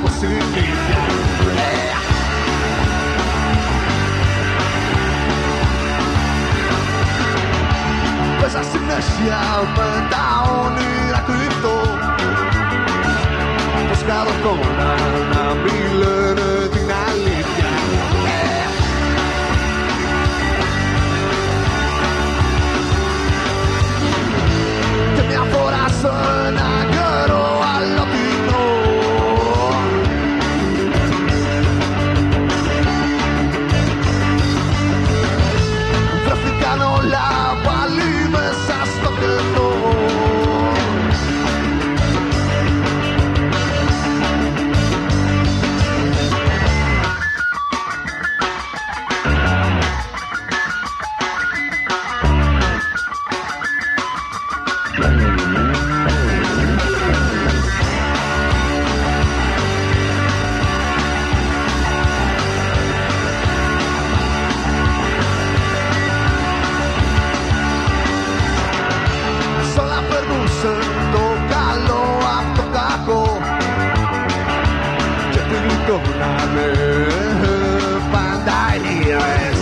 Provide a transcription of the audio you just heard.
positività. Eh. Questa sinergia aumenta ogni gratuito Buscado con una mille finalità laban cùng là nữ ban đại hiền.